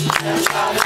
Yeah.